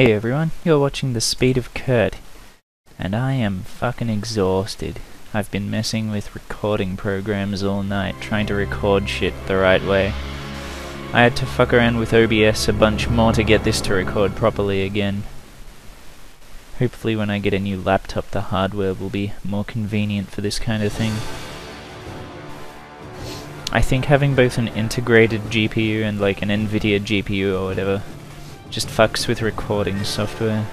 Hey everyone, you're watching The Speed of Kurt, and I am fucking exhausted. I've been messing with recording programs all night, trying to record shit the right way. I had to fuck around with OBS a bunch more to get this to record properly again. Hopefully when I get a new laptop the hardware will be more convenient for this kind of thing. I think having both an integrated GPU and like an Nvidia GPU or whatever just fucks with recording software.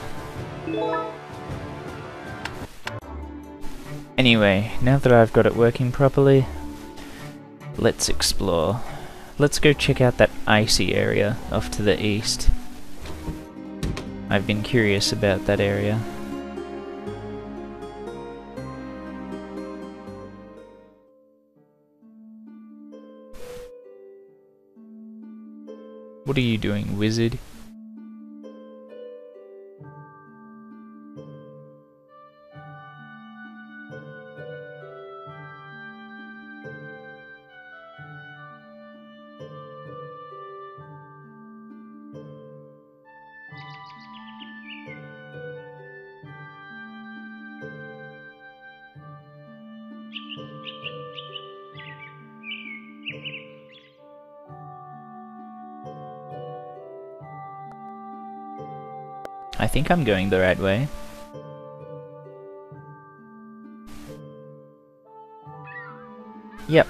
Anyway, now that I've got it working properly, let's explore. Let's go check out that icy area off to the east. I've been curious about that area. What are you doing, wizard? Think I'm going the right way. Yep.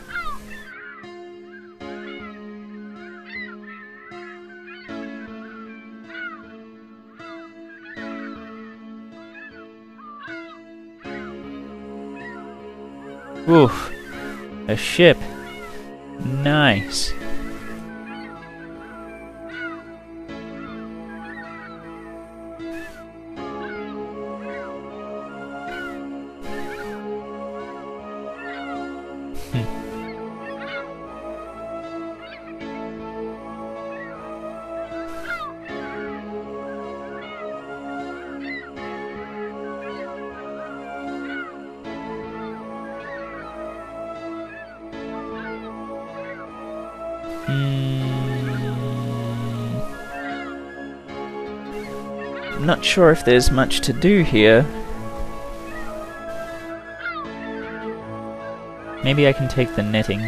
Oof. A ship. Nice. Sure if there's much to do here. Maybe I can take the netting.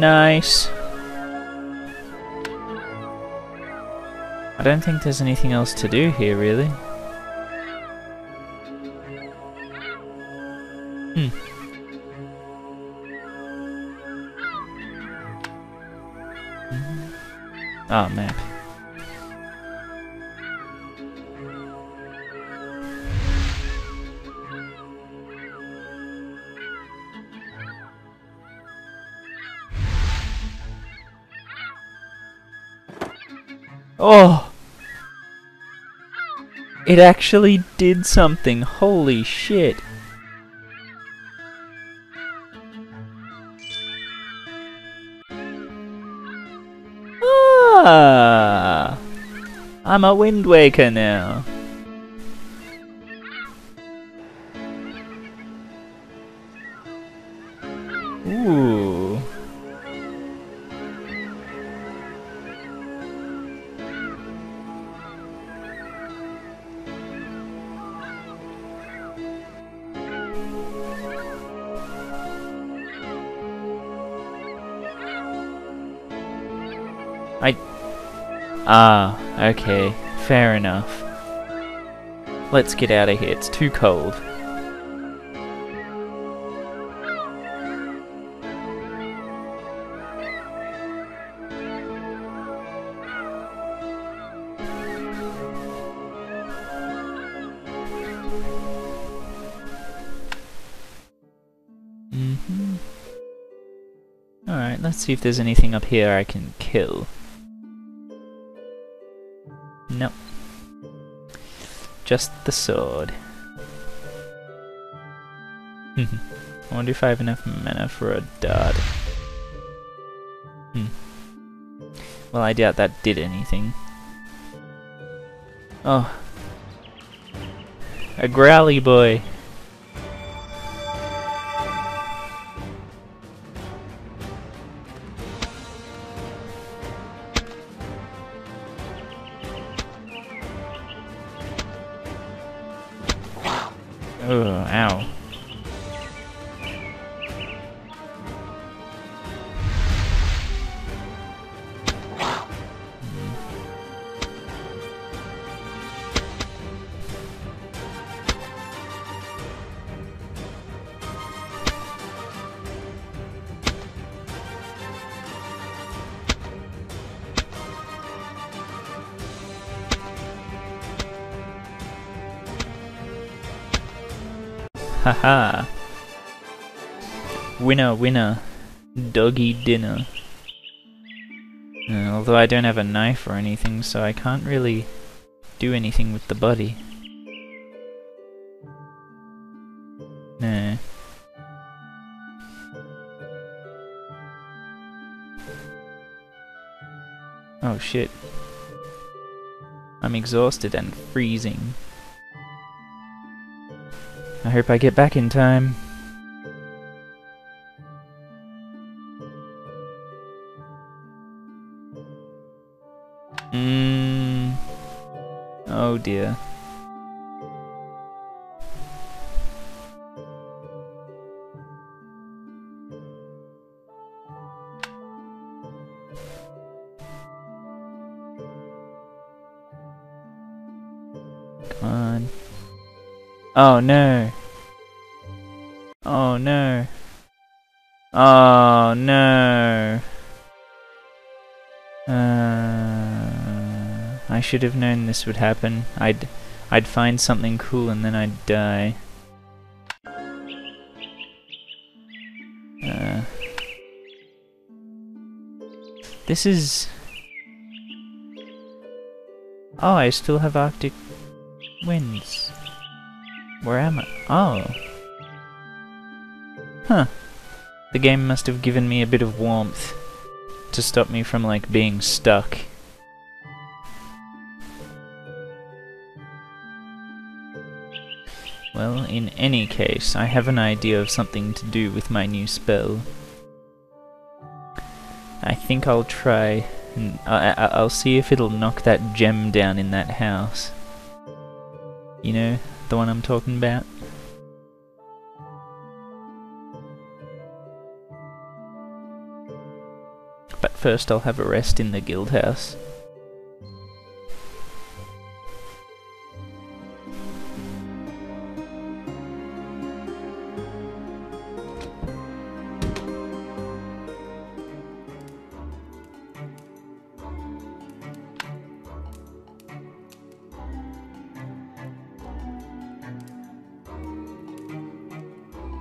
Nice. I don't think there's anything else to do here, really. Hmm. Oh, map. Oh! It actually did something, holy shit. Ah! I'm a Wind Waker now. Ooh. I... Ah, okay. Fair enough. Let's get out of here, it's too cold. Mm-hmm. Alright, let's see if there's anything up here I can kill. Just the sword. I wonder if I have enough mana for a dart. Hmm. Well, I doubt that did anything. Oh. A growly boy. Winner. Doggy dinner. Uh, although I don't have a knife or anything, so I can't really do anything with the body. No. Oh shit. I'm exhausted and freezing. I hope I get back in time. Dear. Come on. Oh no. I should have known this would happen. I'd I'd find something cool and then I'd die. Uh, this is... Oh, I still have Arctic winds. Where am I? Oh. Huh. The game must have given me a bit of warmth to stop me from, like, being stuck. Well, in any case, I have an idea of something to do with my new spell. I think I'll try, and I I'll see if it'll knock that gem down in that house. You know, the one I'm talking about? But first I'll have a rest in the guild house.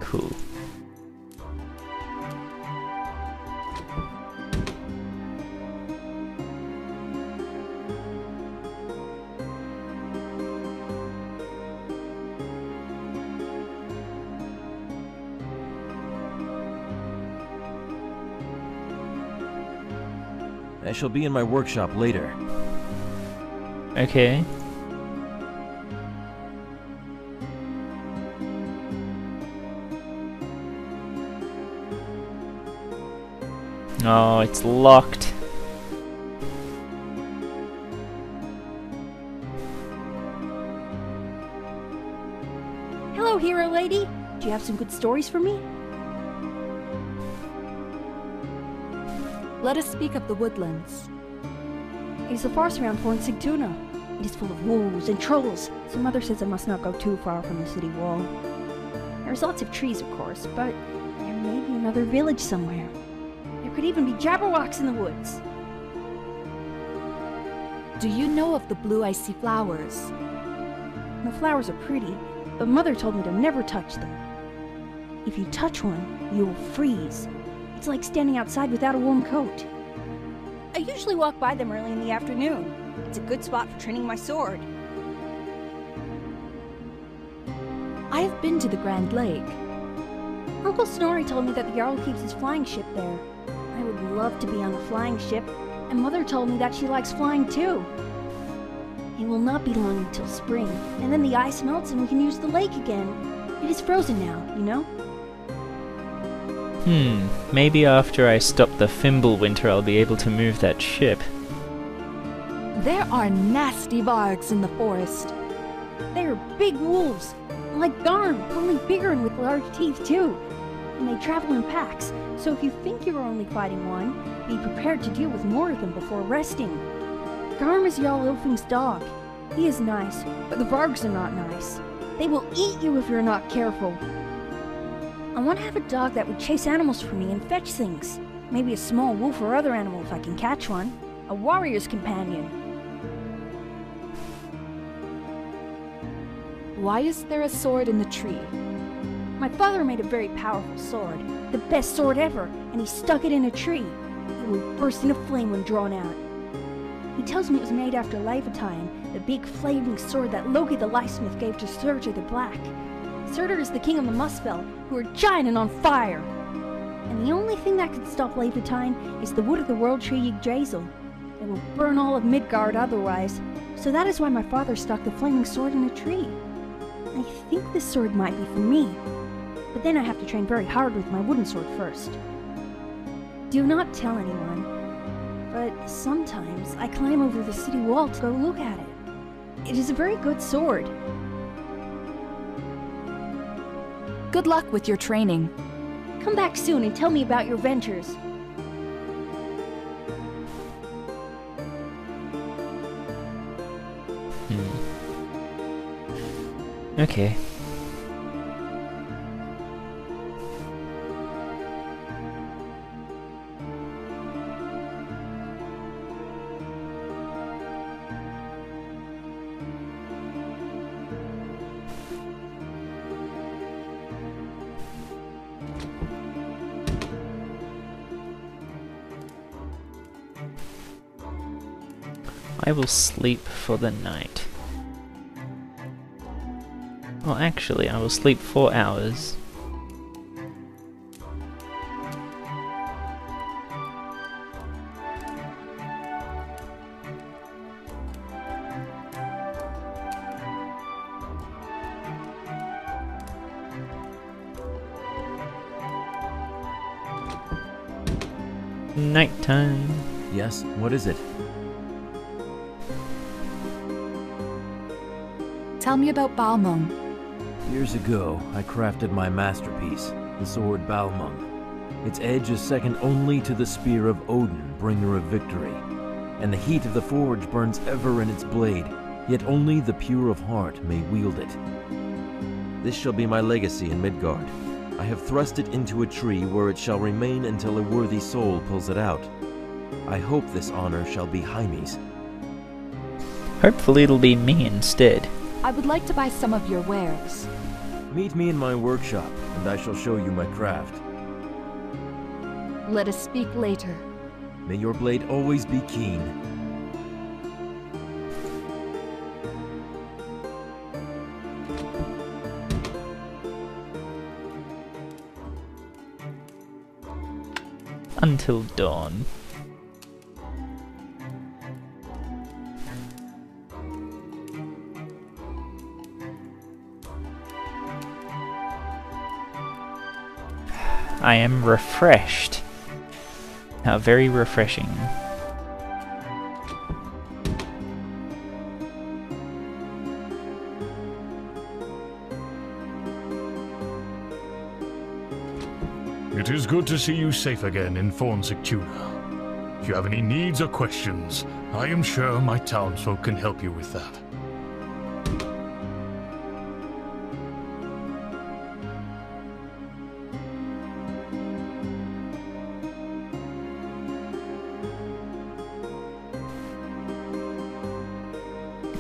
Cool. I shall be in my workshop later. Okay. Oh, it's locked. Hello, hero lady. Do you have some good stories for me? Let us speak of the woodlands. It is the forest around Fornsigtuna. It is full of wolves and trolls, so mother says I must not go too far from the city wall. There's lots of trees, of course, but there may be another village somewhere. Could even be Jabberwocks in the woods. Do you know of the blue icy flowers? The flowers are pretty, but mother told me to never touch them. If you touch one, you will freeze. It's like standing outside without a warm coat. I usually walk by them early in the afternoon. It's a good spot for training my sword. I have been to the Grand Lake. Uncle Snorri told me that the Jarl keeps his flying ship there. I would love to be on a flying ship, and Mother told me that she likes flying too. It will not be long until spring, and then the ice melts and we can use the lake again. It is frozen now, you know? Hmm, maybe after I stop the Fimbulwinter I'll be able to move that ship. There are nasty vargs in the forest. They are big wolves. like Garm, only bigger and with large teeth too. And they travel in packs, so if you think you're only fighting one, be prepared to deal with more of them before resting. Garm is Jarl Ilfing's dog. He is nice, but the Vargs are not nice. They will eat you if you're not careful. I want to have a dog that would chase animals for me and fetch things. Maybe a small wolf or other animal if I can catch one. A warrior's companion. Why is there a sword in the tree? My father made a very powerful sword, the best sword ever, and he stuck it in a tree. It will burst into flame when drawn out. He tells me it was made after Laevateinn, the big flaming sword that Loki the Lifesmith gave to Surtur the Black. Surtur is the king of the Muspel, who are giant and on fire. And the only thing that could stop Laevateinn is the wood of the world tree Yggdrasil. It will burn all of Midgard otherwise, so that is why my father stuck the flaming sword in a tree. I think this sword might be for me, but then I have to train very hard with my wooden sword first. Do not tell anyone, but sometimes I climb over the city wall to go look at it. It is a very good sword. Good luck with your training. Come back soon and tell me about your ventures. Hmm. Okay. I will sleep for the night. Well, actually, I will sleep four hours. Nighttime. Yes, what is it? Tell me about Balmung. Years ago, I crafted my masterpiece, the sword Balmung. Its edge is second only to the spear of Odin, bringer of victory. And the heat of the forge burns ever in its blade, yet only the pure of heart may wield it. This shall be my legacy in Midgard. I have thrust it into a tree where it shall remain until a worthy soul pulls it out. I hope this honor shall be Jaime's. Hopefully it'll be me instead. I would like to buy some of your wares. Meet me in my workshop, and I shall show you my craft. Let us speak later. May your blade always be keen. Until dawn. I am refreshed. How very refreshing. It is good to see you safe again in Fornsigtuna. If you have any needs or questions, I am sure my townsfolk can help you with that.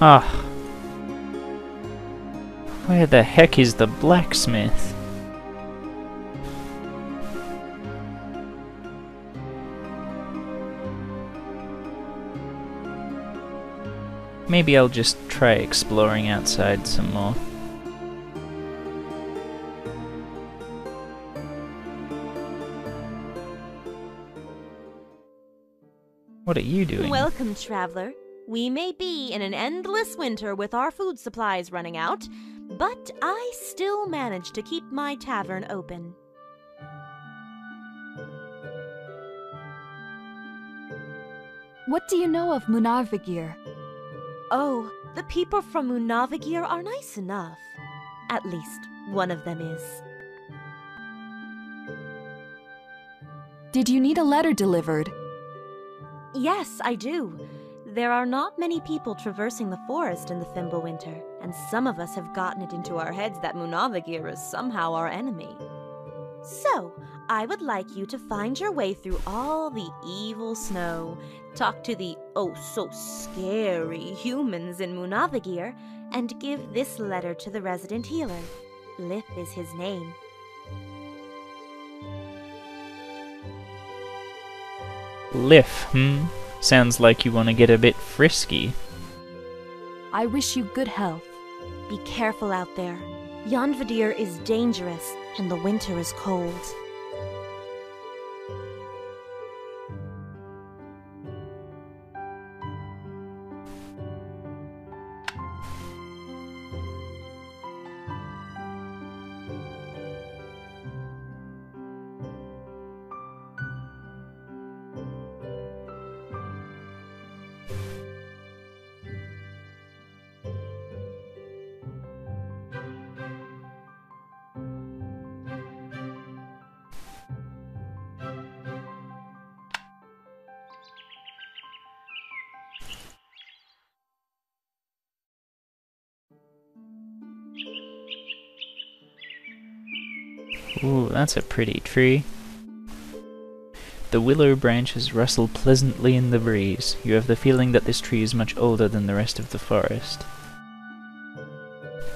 Ah. Where the heck is the blacksmith? Maybe I'll just try exploring outside some more. What are you doing? Welcome, traveler. We may be in an endless winter with our food supplies running out, but I still manage to keep my tavern open. What do you know of Munarvigir? Oh, the people from Munavagir are nice enough. At least, one of them is. Did you need a letter delivered? Yes, I do. There are not many people traversing the forest in the Fimbulwinter, and some of us have gotten it into our heads that Munavagir is somehow our enemy. So, I would like you to find your way through all the evil snow, talk to the oh so scary humans in Munavagir, and give this letter to the resident healer. Lip is his name. Lif, hmm? Sounds like you want to get a bit frisky. I wish you good health. Be careful out there. Yonvadir is dangerous, and the winter is cold. That's a pretty tree. The willow branches rustle pleasantly in the breeze. You have the feeling that this tree is much older than the rest of the forest.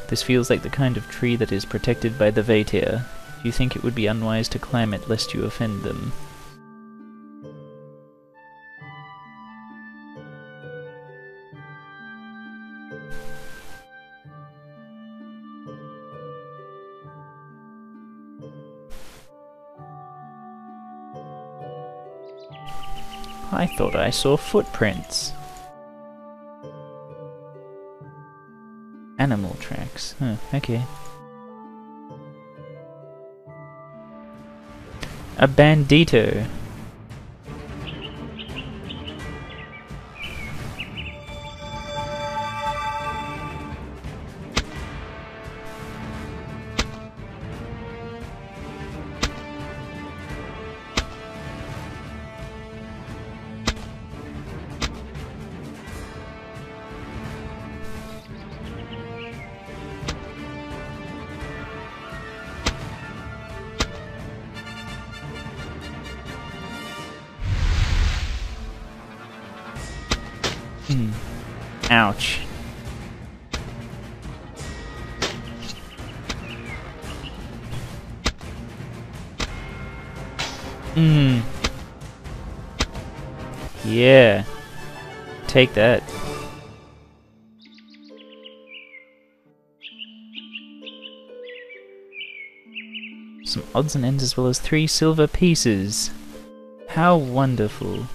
This feels like the kind of tree that is protected by the Vatir. You think it would be unwise to climb it lest you offend them. I thought I saw footprints. Animal tracks. Huh, okay. A bandito. Ouch. Hmm. Yeah. Take that. Some odds and ends as well as three silver pieces. How wonderful.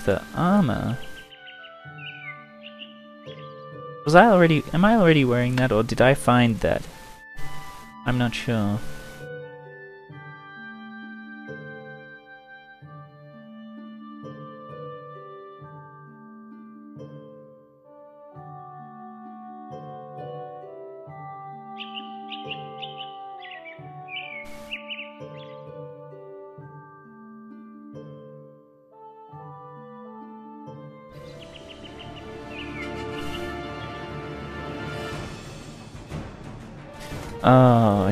Leather armor. Was I already- am I already wearing that or did I find that? I'm not sure.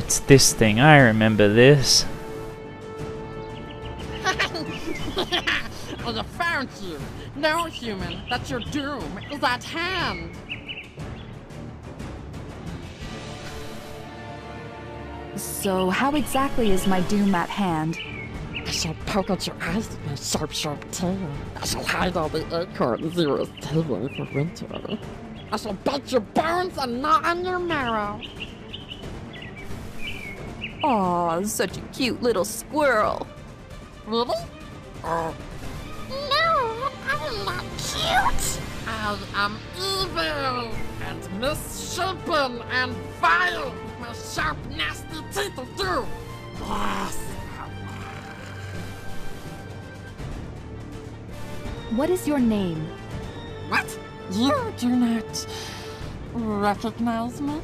It's this thing. I remember this. I found you! No, human, that your doom is at hand! So, how exactly is my doom at hand? I shall poke at your eyes with my sharp, sharp tail. I shall hide all the acorns you were saving for winter. I shall bite your bones and gnaw on your marrow. Aw, such a cute little squirrel. Really? Uh, no, I'm not cute. I am evil and misshapen and vile. My sharp, nasty teeth will do. Yes. What is your name? What? You do not recognize me?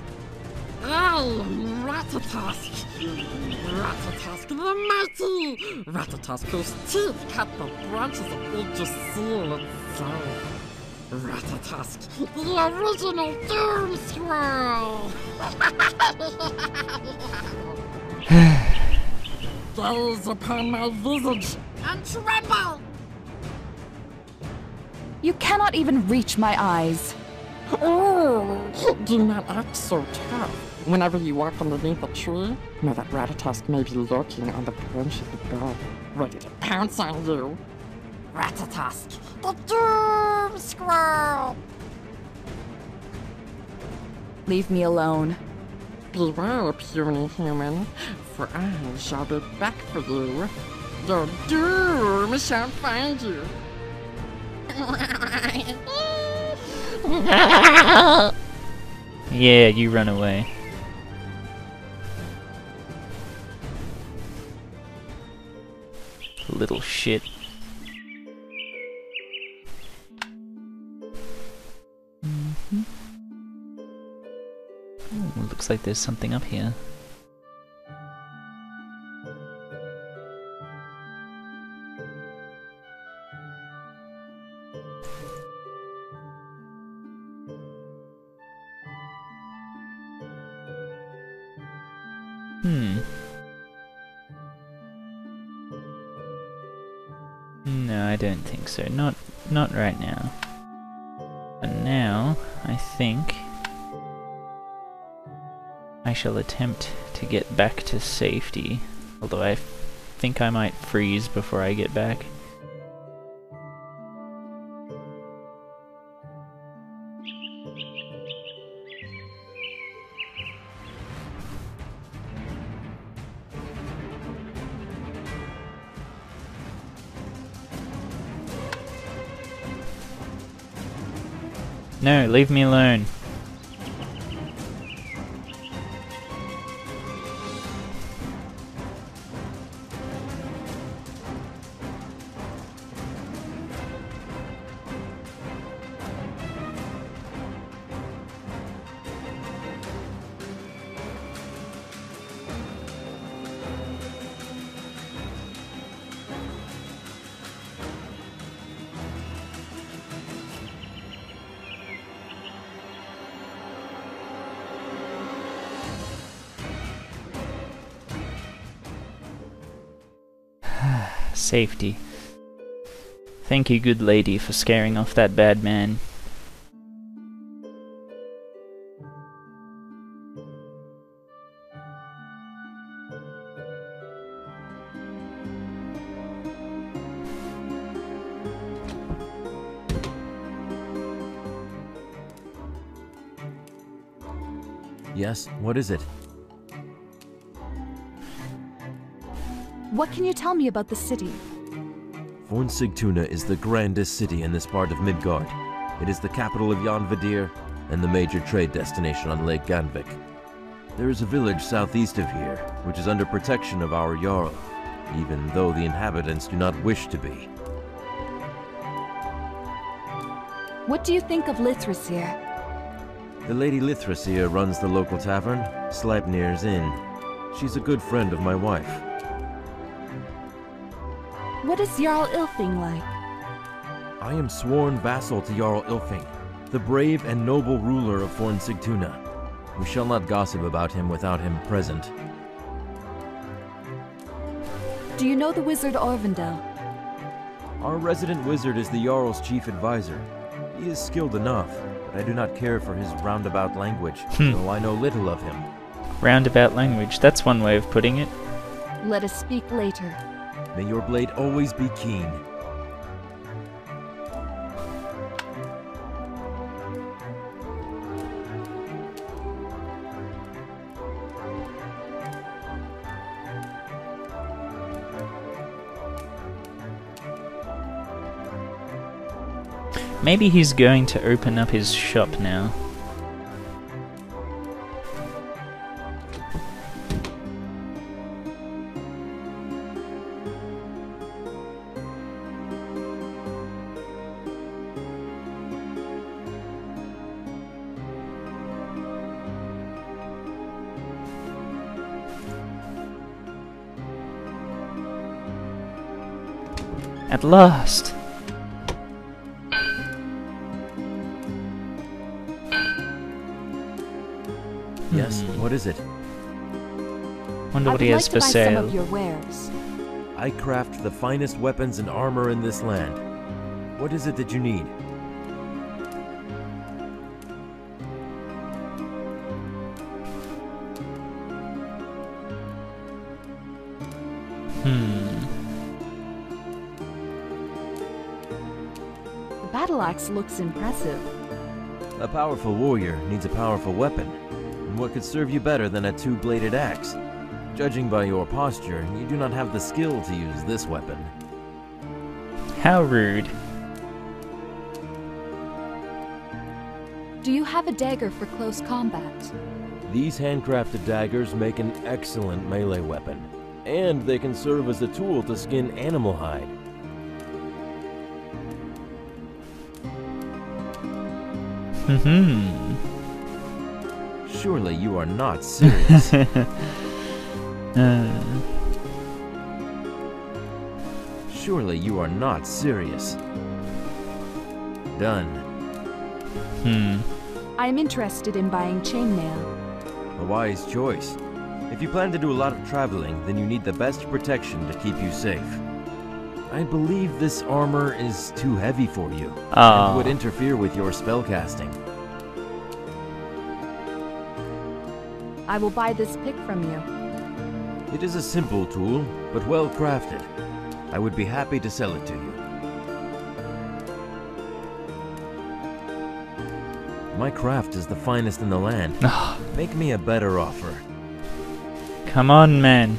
I am Ratatosk. Ratatosk the mighty. Ratatosk whose teeth cut the branches of Aegis Seal itself. Ratatosk, the original Doom Scroll. Gaze upon my visage and tremble. You cannot even reach my eyes. Oh, do not act so tough. Whenever you walk underneath a tree, know that Ratatosk may be lurking on the branches above, ready to pounce on you. Ratatosk, the Doom Scroll! Leave me alone. Beware, puny human, for I shall be back for you. Your doom shall find you. Yeah, you run away. Little shit. Mhm. Ooh, looks like there's something up here. Hmm. No, I don't think so. Not not right now. But now, I think I shall attempt to get back to safety. Although I think I might freeze before I get back. No, leave me alone. Safety. Thank you, good lady, for scaring off that bad man. Yes, what is it? What can you tell me about the city? Fornsigtuna is the grandest city in this part of Midgard. It is the capital of Janvadir and the major trade destination on Lake Ganvik. There is a village southeast of here, which is under protection of our Jarl, even though the inhabitants do not wish to be. What do you think of Lithrasir? The Lady Lithrasir runs the local tavern, Sleipnir's Inn. She's a good friend of my wife. What is Jarl Ilfing like? I am sworn vassal to Jarl Ilfing, the brave and noble ruler of Fornsigtuna. We shall not gossip about him without him present. Do you know the wizard Orvindel? Our resident wizard is the Jarl's chief advisor. He is skilled enough, but I do not care for his roundabout language, Hmm. though I know little of him. Roundabout language, that's one way of putting it. Let us speak later. May your blade always be keen. Maybe he's going to open up his shop now. At last! Yes, Hmm. what is it? Wonder I what would he like has to for some sale. of your wares. I craft the finest weapons and armor in this land. What is it that you need? Hmm. The battle axe looks impressive. A powerful warrior needs a powerful weapon. And what could serve you better than a two-bladed axe? Judging by your posture, you do not have the skill to use this weapon. How rude. Do you have a dagger for close combat? These handcrafted daggers make an excellent melee weapon, and they can serve as a tool to skin animal hide. Hmm. Surely you are not serious. uh, Surely you are not serious. Done. hmm. I am interested in buying chainmail. A wise choice. If you plan to do a lot of traveling, then you need the best protection to keep you safe. I believe this armor is too heavy for you and Ah. would interfere with your spellcasting. I will buy this pick from you. It is a simple tool, but well crafted. I would be happy to sell it to you. My craft is the finest in the land. Ah, Make me a better offer. Come on, man.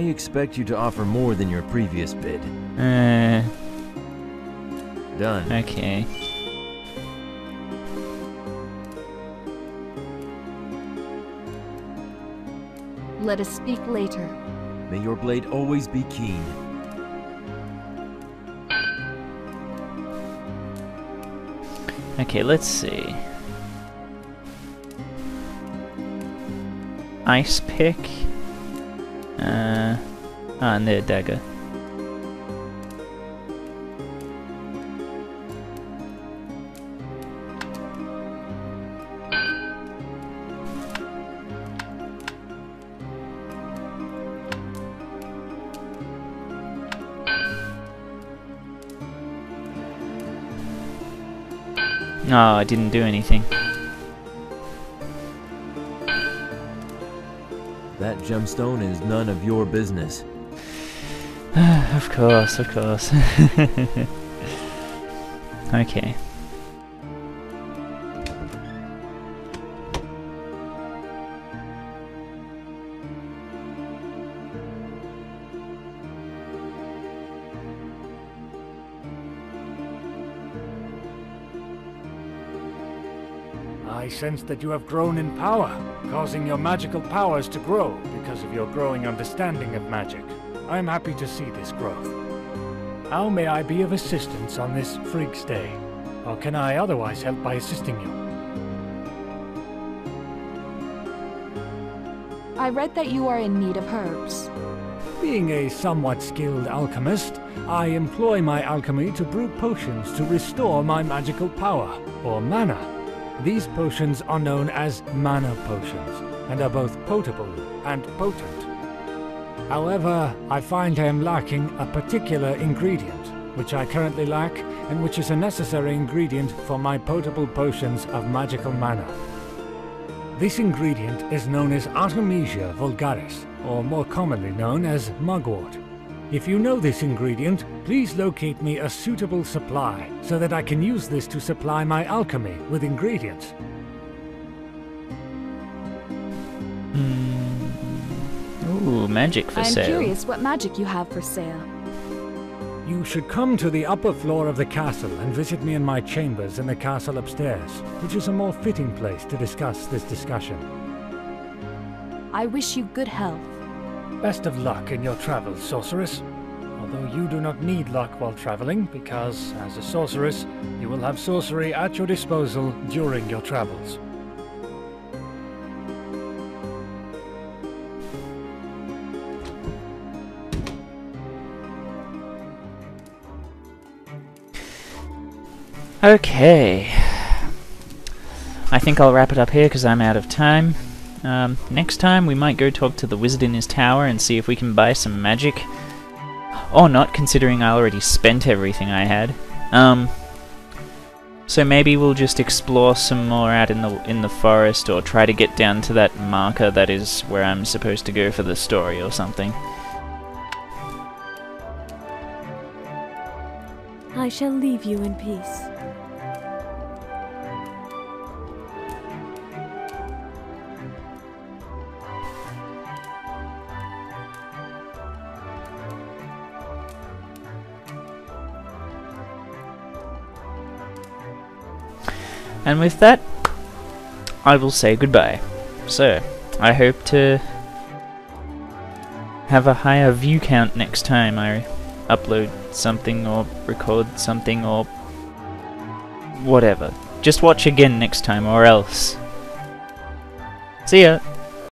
I expect you to offer more than your previous bid. Uh, Done. okay. Let us speak later. May your blade always be keen. Okay, let's see. Ice pick. Uh, ah, and the dagger. No, I didn't do anything. Gemstone is none of your business. of course, of course. okay. I sense that you have grown in power, causing your magical powers to grow because of your growing understanding of magic. I am happy to see this growth. How may I be of assistance on this Frig's Day? Or can I otherwise help by assisting you? I read that you are in need of herbs. Being a somewhat skilled alchemist, I employ my alchemy to brew potions to restore my magical power, or mana. These potions are known as mana potions, and are both potable and potent. However, I find I am lacking a particular ingredient, which I currently lack, and which is a necessary ingredient for my potable potions of magical mana. This ingredient is known as Artemisia vulgaris, or more commonly known as mugwort. If you know this ingredient, please locate me a suitable supply so that I can use this to supply my alchemy with ingredients. Hmm. Ooh, magic for sale. I am curious what magic you have for sale. You should come to the upper floor of the castle and visit me in my chambers in the castle upstairs, which is a more fitting place to discuss this discussion. I wish you good health. Best of luck in your travels, sorceress. Although you do not need luck while traveling, because, as a sorceress, you will have sorcery at your disposal during your travels. Okay. I think I'll wrap it up here because I'm out of time. Um, next time we might go talk to the wizard in his tower and see if we can buy some magic. Or not, considering I already spent everything I had. Um, so maybe we'll just explore some more out in the in the forest, or try to get down to that marker that is where I'm supposed to go for the story or something. I shall leave you in peace. And with that, I will say goodbye. So, I hope to have a higher view count next time I upload something or record something or whatever. Just watch again next time or else. See ya!